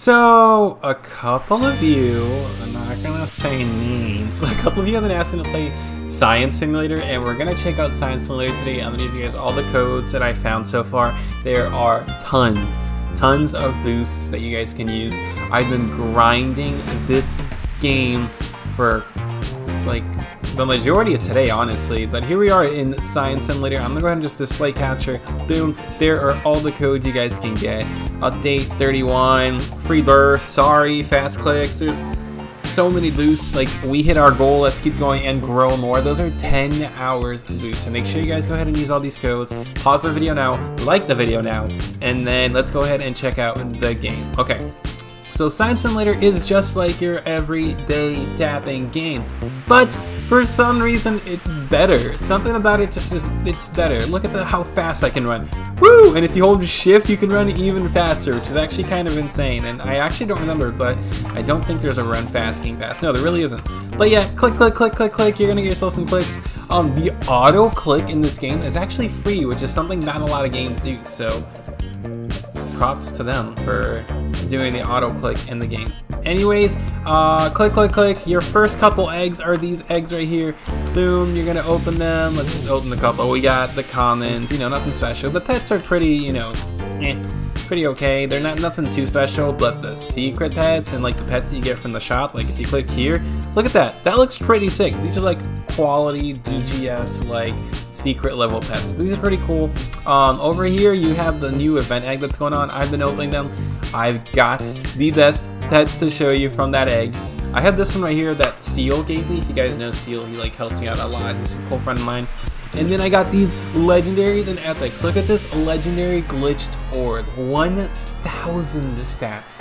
So, a couple of you, I'm not gonna say names, but a couple of you have been asking to play Science Simulator, and we're gonna check out Science Simulator today. I'm gonna give you guys all the codes that I found so far. There are tons, tons of boosts that you guys can use. I've been grinding this game for like the majority of today, honestly. But here we are in Science Simulator. I'm gonna go ahead and just display capture. Boom. There are all the codes you guys can get. Update 31, free birth, sorry, fast clicks. There's so many boosts. Like we hit our goal. Let's keep going and grow more. Those are 10 hours of boosts. So make sure you guys go ahead and use all these codes. Pause the video now, like the video now, and then let's go ahead and check out the game. Okay. So Science Simulator is just like your everyday tapping game, but for some reason it's better. Something about it just is, it's better. Look at the, how fast I can run. Woo! And if you hold shift, you can run even faster, which is actually kind of insane. And I actually don't remember, but I don't think there's a run fast, game fast. No, there really isn't. But yeah, click, click, click, click, click. You're gonna get yourself some clicks. Um, the auto click in this game is actually free, which is something not a lot of games do. So props to them for doing the auto click in the game. Anyways, uh, click, click, click. Your first couple eggs are these eggs right here. Boom, you're gonna open them. Let's just open the couple. We got the commons, you know, nothing special. The pets are pretty, you know, eh pretty okay. They're not nothing too special, but the secret pets and like the pets that you get from the shop, like if you click here, look at that. That looks pretty sick. These are like quality DGS like secret level pets. These are pretty cool. Um, over here you have the new event egg that's going on. I've been opening them. I've got the best pets to show you from that egg. I have this one right here that Steel gave me. If you guys know Steel, he like helps me out a lot. He's a cool friend of mine. And then I got these legendaries and epics. Look at this legendary glitched orb. 1,000 stats.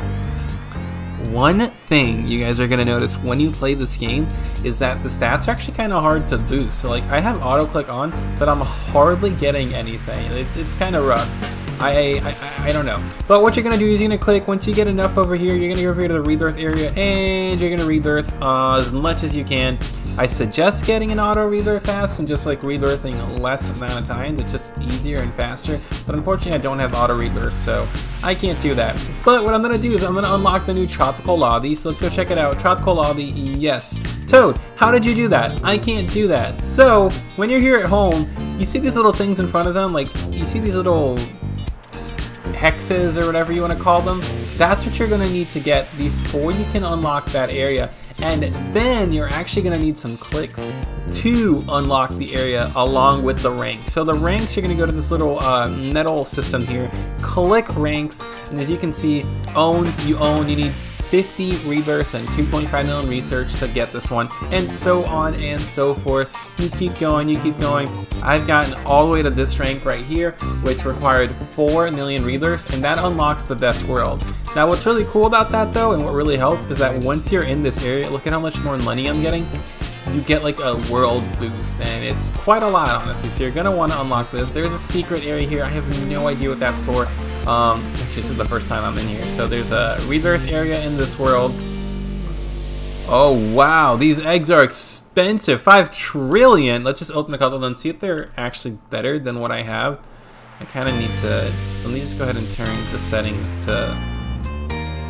One thing you guys are going to notice when you play this game is that the stats are actually kind of hard to boost. So like I have auto click on, but I'm hardly getting anything. It's, it's kind of rough. I, I, I don't know. But what you're to do is you're to click, once you get enough over here, you're to go over here to the rebirth area, and you're to rebirth uh, as much as you can. I suggest getting an auto rebirth pass and just like rebirthing less amount of times. It's just easier and faster. But unfortunately, I don't have auto rebirth, so I can't do that. But what I'm to do is I'm to unlock the new Tropical Lobby, so let's go check it out. Tropical Lobby, yes. Toad, how did you do that? I can't do that. So, when you're here at home, you see these little things in front of them? Like, you see these little hexes or whatever you want to call them. That's what you're going to need to get before you can unlock that area. And then you're actually going to need some clicks to unlock the area along with the rank. So the ranks, you're going to go to this little uh, metal system here, click ranks, and as you can see, owned, you own, you need 50 rebirths and 2.5 million research to get this one, and so on and so forth. You keep going, you keep going. I've gotten all the way to this rank right here, which required 4 million rebirths, and that unlocks the best world. Now what's really cool about that though, and what really helps, is that once you're in this area, look at how much more money I'm getting you get like a world boost and it's quite a lot honestly. So you're gonna want to unlock this. There's a secret area here. I have no idea what that's for. Um, actually this is the first time I'm in here. So there's a rebirth area in this world. Oh wow. These eggs are expensive. 5 trillion. Let's just open a couple of them see if they're actually better than what I have. I kind of need to let me just go ahead and turn the settings to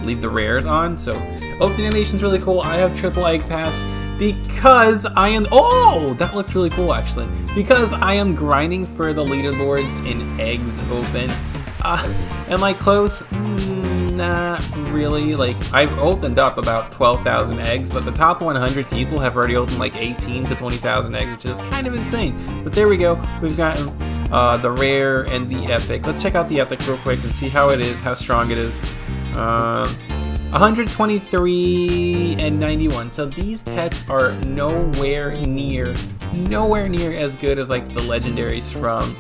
leave the rares on. So opening animation's really cool. I have triple egg pass because I am, oh, that looks really cool actually. Because I am grinding for the leaderboards in eggs open. Uh, am I close? Mm, not really. Like, I've opened up about 12,000 eggs, but the top 100 people have already opened like 18 to 20,000 eggs, which is kind of insane. But there we go. We've gotten uh, the rare and the epic. Let's check out the epic real quick and see how it is, how strong it is. Uh, 123 and 91. So these pets are nowhere near, nowhere near as good as like the legendaries from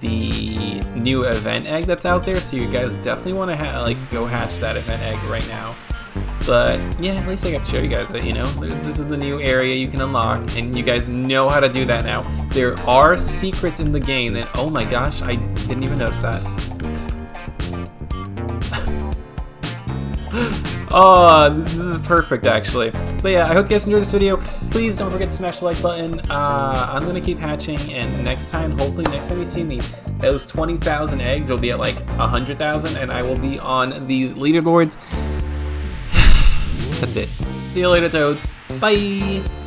the new event egg that's out there. So you guys definitely want to like go hatch that event egg right now. But yeah, at least I got to show you guys that, you know, this is the new area you can unlock, and you guys know how to do that now. There are secrets in the game that, oh my gosh, I didn't even notice that. oh, this, this, is perfect actually. But yeah, I hope you guys enjoyed this video. Please don't forget to smash the like button. Uh, I'm gonna keep hatching, and next time, hopefully next time you see me, those 20,000 eggs will be at like 100,000, and I will be on these leaderboards. That's it. See you later, Toads. Bye!